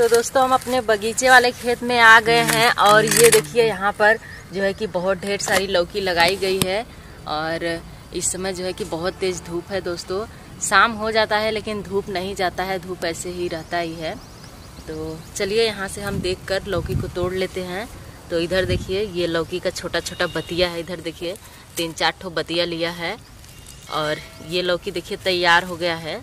तो दोस्तों, हम अपने बगीचे वाले खेत में आ गए हैं और ये देखिए, यहाँ पर जो है कि बहुत ढेर सारी लौकी लगाई गई है और इस समय जो है कि बहुत तेज धूप है दोस्तों। शाम हो जाता है, लेकिन धूप नहीं जाता है, धूप ऐसे ही रहता ही है। तो चलिए, यहाँ से हम देख कर लौकी को तोड़ लेते हैं। तो इधर देखिए, ये लौकी का छोटा छोटा बतिया है, इधर देखिए, तीन चार ठो बतिया लिया है और ये लौकी देखिए तैयार हो गया है।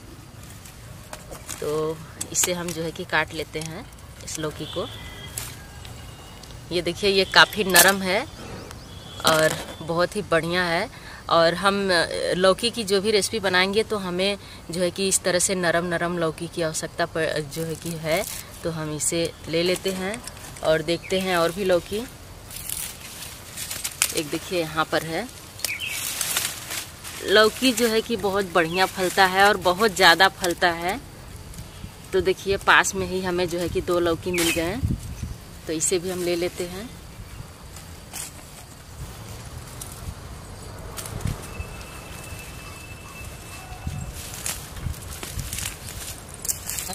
तो इसे हम जो है कि काट लेते हैं इस लौकी को। ये देखिए, ये काफ़ी नरम है और बहुत ही बढ़िया है। और हम लौकी की जो भी रेसिपी बनाएँगे तो हमें जो है कि इस तरह से नरम नरम लौकी की आवश्यकता जो है कि है तो हम इसे ले लेते हैं और देखते हैं और भी लौकी। एक देखिए, यहाँ पर है। लौकी जो है कि बहुत बढ़िया फलता है और बहुत ज़्यादा फलता है। तो देखिए, पास में ही हमें जो है कि दो लौकी मिल गए हैं। तो इसे भी हम ले लेते हैं।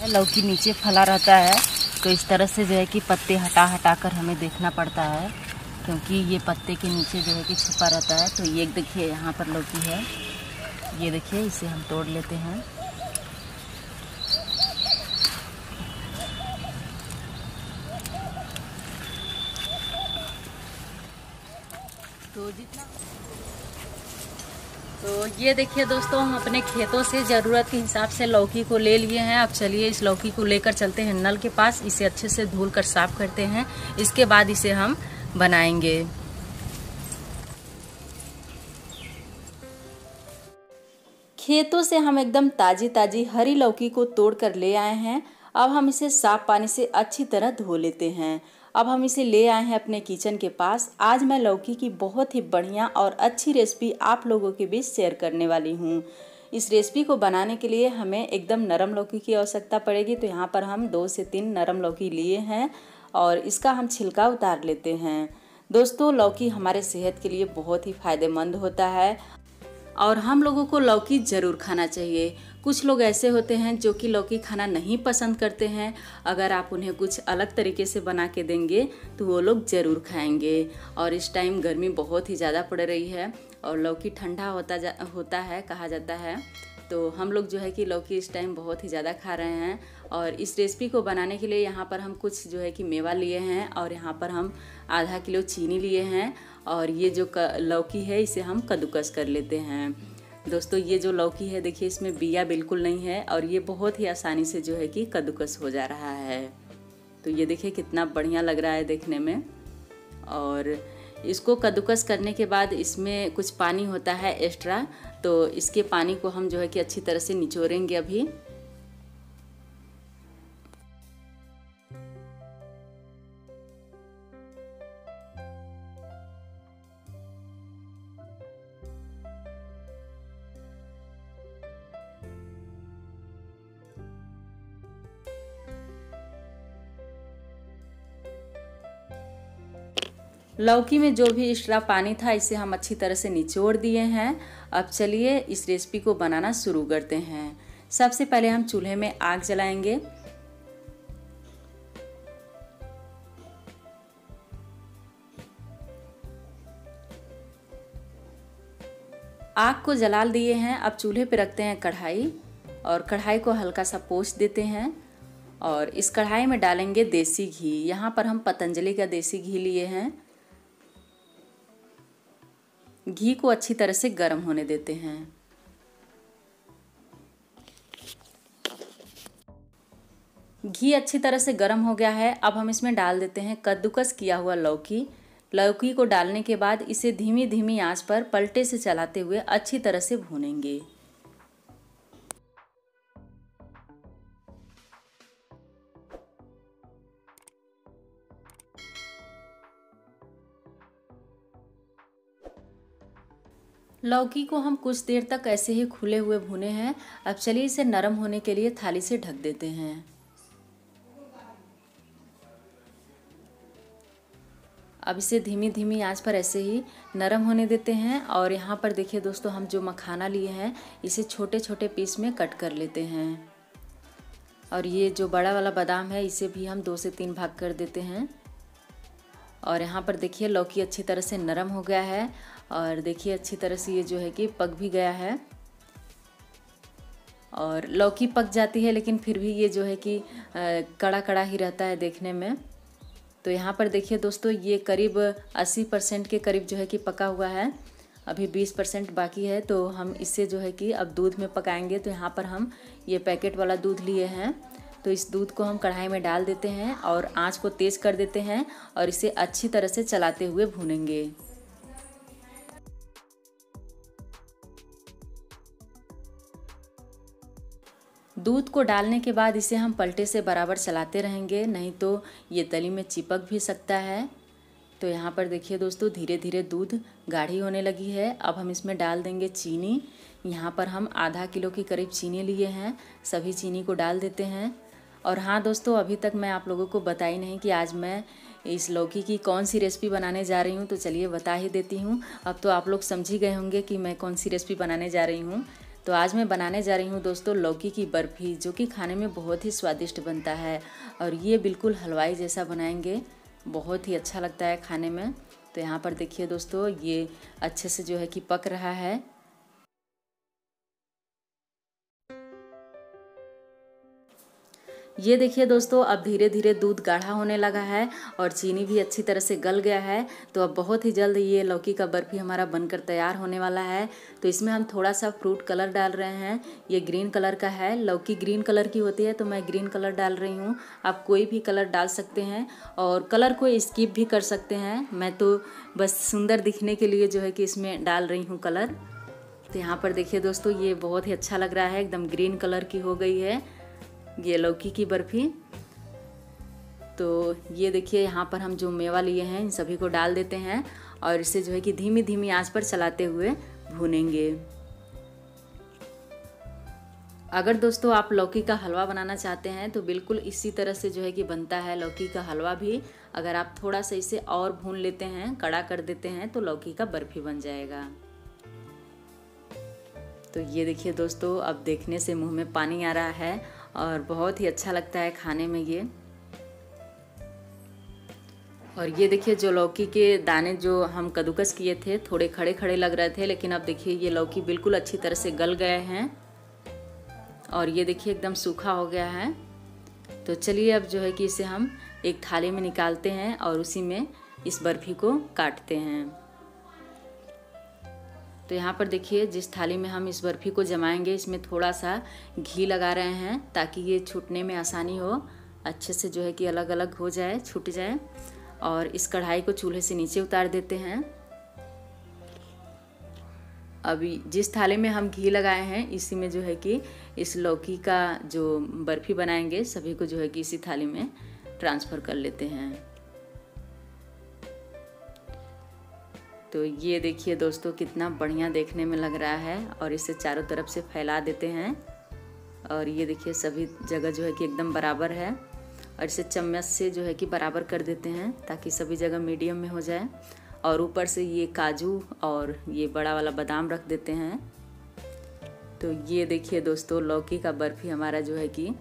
लौकी नीचे फला रहता है तो इस तरह से जो है कि पत्ते हटा हटा कर हमें देखना पड़ता है, क्योंकि ये पत्ते के नीचे जो है कि छुपा रहता है। तो ये देखिए, यहाँ पर लौकी है। ये देखिए, इसे हम तोड़ लेते हैं। तो जितना तो ये देखिए दोस्तों, हम अपने खेतों से ज़रूरत के हिसाब से लौकी को ले लिए हैं। अब चलिए इस लौकी को लेकर चलते हैं नल के पास। इसे अच्छे से धुल कर साफ़ करते हैं। इसके बाद इसे हम बनाएँगे। खेतों से हम एकदम ताज़ी ताज़ी हरी लौकी को तोड़ कर ले आए हैं। अब हम इसे साफ़ पानी से अच्छी तरह धो लेते हैं। अब हम इसे ले आए हैं अपने किचन के पास। आज मैं लौकी की बहुत ही बढ़िया और अच्छी रेसिपी आप लोगों के बीच शेयर करने वाली हूँ। इस रेसिपी को बनाने के लिए हमें एकदम नरम लौकी की आवश्यकता पड़ेगी तो यहाँ पर हम दो से तीन नरम लौकी लिए हैं और इसका हम छिलका उतार लेते हैं। दोस्तों, लौकी हमारे सेहत के लिए बहुत ही फ़ायदेमंद होता है। और हम लोगों को लौकी ज़रूर खाना चाहिए। कुछ लोग ऐसे होते हैं जो कि लौकी खाना नहीं पसंद करते हैं। अगर आप उन्हें कुछ अलग तरीके से बना के देंगे तो वो लोग ज़रूर खाएँगे। और इस टाइम गर्मी बहुत ही ज़्यादा पड़ रही है और लौकी ठंडा होता जा, होता है, कहा जाता है। तो हम लोग जो है कि लौकी इस टाइम बहुत ही ज़्यादा खा रहे हैं और इस रेसिपी को बनाने के लिए यहाँ पर हम कुछ जो है कि मेवा लिए हैं और यहाँ पर हम आधा किलो चीनी लिए हैं और ये जो लौकी है, इसे हम कद्दूकस कर लेते हैं। दोस्तों, ये जो लौकी है, देखिए, इसमें बिया बिल्कुल नहीं है और ये बहुत ही आसानी से जो है कि कद्दूकस हो जा रहा है। तो ये देखिए, कितना बढ़िया लग रहा है देखने में। और इसको कद्दूकस करने के बाद इसमें कुछ पानी होता है एक्स्ट्रा तो इसके पानी को हम जो है कि अच्छी तरह से निचोड़ेंगे अभी। लौकी में जो भी एक्स्ट्रा पानी था, इसे हम अच्छी तरह से निचोड़ दिए हैं। अब चलिए इस रेसिपी को बनाना शुरू करते हैं। सबसे पहले हम चूल्हे में आग जलाएँगे। आग को जला दिए हैं। अब चूल्हे पर रखते हैं कढ़ाई और कढ़ाई को हल्का सा पोछ देते हैं और इस कढ़ाई में डालेंगे देसी घी। यहाँ पर हम पतंजलि का देसी घी लिए हैं। घी को अच्छी तरह से गर्म होने देते हैं। घी अच्छी तरह से गर्म हो गया है। अब हम इसमें डाल देते हैं कद्दूकस किया हुआ लौकी। लौकी को डालने के बाद इसे धीमी धीमी आँच पर पलटे से चलाते हुए अच्छी तरह से भूनेंगे। लौकी को हम कुछ देर तक ऐसे ही खुले हुए भुने हैं। अब चलिए इसे नरम होने के लिए थाली से ढक देते हैं। अब इसे धीमी धीमी आँच पर ऐसे ही नरम होने देते हैं और यहाँ पर देखिए दोस्तों, हम जो मखाना लिए हैं, इसे छोटे छोटे पीस में कट कर लेते हैं। और ये जो बड़ा वाला बादाम है, इसे भी हम दो से तीन भाग कर देते हैं। और यहाँ पर देखिए लौकी अच्छी तरह से नरम हो गया है और देखिए अच्छी तरह से ये जो है कि पक भी गया है। और लौकी पक जाती है लेकिन फिर भी ये जो है कि कड़ा कड़ा ही रहता है देखने में। तो यहाँ पर देखिए दोस्तों ये करीब 80 परसेंट के करीब जो है कि पका हुआ है। अभी 20 परसेंट बाकी है तो हम इससे जो है कि अब दूध में पकाएँगे तो यहाँ पर हम ये पैकेट वाला दूध लिए हैं। तो इस दूध को हम कढ़ाई में डाल देते हैं और आँच को तेज़ कर देते हैं और इसे अच्छी तरह से चलाते हुए भूनेंगे। दूध को डालने के बाद इसे हम पलटे से बराबर चलाते रहेंगे, नहीं तो ये तली में चिपक भी सकता है। तो यहाँ पर देखिए दोस्तों धीरे धीरे दूध गाढ़ी होने लगी है। अब हम इसमें डाल देंगे चीनी। यहाँ पर हम आधा किलो के करीब चीनी लिए हैं। सभी चीनी को डाल देते हैं। और हाँ दोस्तों, अभी तक मैं आप लोगों को बताई नहीं कि आज मैं इस लौकी की कौन सी रेसिपी बनाने जा रही हूँ तो चलिए बता ही देती हूँ। अब तो आप लोग समझ ही गए होंगे कि मैं कौन सी रेसिपी बनाने जा रही हूँ। तो आज मैं बनाने जा रही हूँ दोस्तों लौकी की बर्फ़ी, जो कि खाने में बहुत ही स्वादिष्ट बनता है और ये बिल्कुल हलवाई जैसा बनाएँगे। बहुत ही अच्छा लगता है खाने में। तो यहाँ पर देखिए दोस्तों, ये अच्छे से जो है कि पक रहा है। ये देखिए दोस्तों, अब धीरे धीरे दूध गाढ़ा होने लगा है और चीनी भी अच्छी तरह से गल गया है। तो अब बहुत ही जल्द ये लौकी का बर्फ़ी हमारा बनकर तैयार होने वाला है। तो इसमें हम थोड़ा सा फ्रूट कलर डाल रहे हैं। ये ग्रीन कलर का है। लौकी ग्रीन कलर की होती है तो मैं ग्रीन कलर डाल रही हूँ। आप कोई भी कलर डाल सकते हैं और कलर को स्किप भी कर सकते हैं। मैं तो बस सुंदर दिखने के लिए जो है कि इसमें डाल रही हूँ कलर। तो यहाँ पर देखिए दोस्तों, ये बहुत ही अच्छा लग रहा है। एकदम ग्रीन कलर की हो गई है। ये लौकी की बर्फ़ी। तो ये देखिए, यहाँ पर हम जो मेवा लिए हैं, इन सभी को डाल देते हैं और इसे जो है कि धीमी धीमी आँच पर चलाते हुए भूनेंगे। अगर दोस्तों आप लौकी का हलवा बनाना चाहते हैं तो बिल्कुल इसी तरह से जो है कि बनता है लौकी का हलवा भी। अगर आप थोड़ा सा इसे और भून लेते हैं, कड़ा कर देते हैं तो लौकी का बर्फ़ी बन जाएगा। तो ये देखिए दोस्तों, अब देखने से मुँह में पानी आ रहा है और बहुत ही अच्छा लगता है खाने में ये। और ये देखिए, जो लौकी के दाने जो हम कद्दूकस किए थे, थोड़े खड़े खड़े लग रहे थे, लेकिन अब देखिए, ये लौकी बिल्कुल अच्छी तरह से गल गए हैं। और ये देखिए, एकदम सूखा हो गया है। तो चलिए, अब जो है कि इसे हम एक थाली में निकालते हैं और उसी में इस बर्फ़ी को काटते हैं। तो यहाँ पर देखिए, जिस थाली में हम इस बर्फ़ी को जमाएँगे, इसमें थोड़ा सा घी लगा रहे हैं ताकि ये छूटने में आसानी हो, अच्छे से जो है कि अलग अलग हो जाए, छूट जाए। और इस कढ़ाई को चूल्हे से नीचे उतार देते हैं। अभी जिस थाली में हम घी लगाए हैं, इसी में जो है कि इस लौकी का जो बर्फ़ी बनाएँगे, सभी को जो है कि इसी थाली में ट्रांसफ़र कर लेते हैं। तो ये देखिए दोस्तों, कितना बढ़िया देखने में लग रहा है और इसे चारों तरफ़ से फैला देते हैं। और ये देखिए सभी जगह जो है कि एकदम बराबर है और इसे चम्मच से जो है कि बराबर कर देते हैं ताकि सभी जगह मीडियम में हो जाए। और ऊपर से ये काजू और ये बड़ा वाला बादाम रख देते हैं। तो ये देखिए दोस्तों, लौकी का बर्फ़ी हमारा जो है कि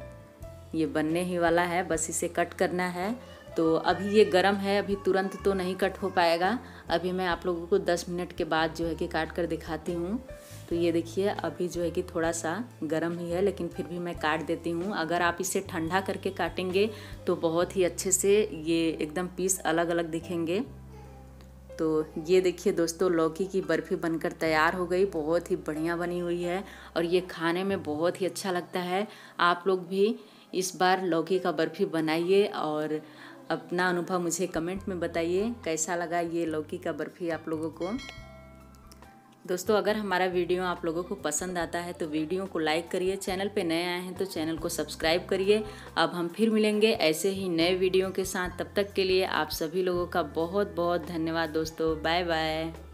ये बनने ही वाला है, बस इसे कट करना है। तो अभी ये गर्म है, अभी तुरंत तो नहीं कट हो पाएगा। अभी मैं आप लोगों को 10 मिनट के बाद जो है कि काट कर दिखाती हूँ। तो ये देखिए, अभी जो है कि थोड़ा सा गर्म ही है, लेकिन फिर भी मैं काट देती हूँ। अगर आप इसे ठंडा करके काटेंगे तो बहुत ही अच्छे से ये एकदम पीस अलग अलग दिखेंगे। तो ये देखिए दोस्तों, लौकी की बर्फ़ी बनकर तैयार हो गई। बहुत ही बढ़िया बनी हुई है और ये खाने में बहुत ही अच्छा लगता है। आप लोग भी इस बार लौकी का बर्फ़ी बनाइए और अपना अनुभव मुझे कमेंट में बताइए, कैसा लगा ये लौकी का बर्फ़ी आप लोगों को? दोस्तों, अगर हमारा वीडियो आप लोगों को पसंद आता है तो वीडियो को लाइक करिए, चैनल पे नए आए हैं तो चैनल को सब्सक्राइब करिए। अब हम फिर मिलेंगे ऐसे ही नए वीडियो के साथ। तब तक के लिए आप सभी लोगों का बहुत बहुत धन्यवाद दोस्तों। Bye bye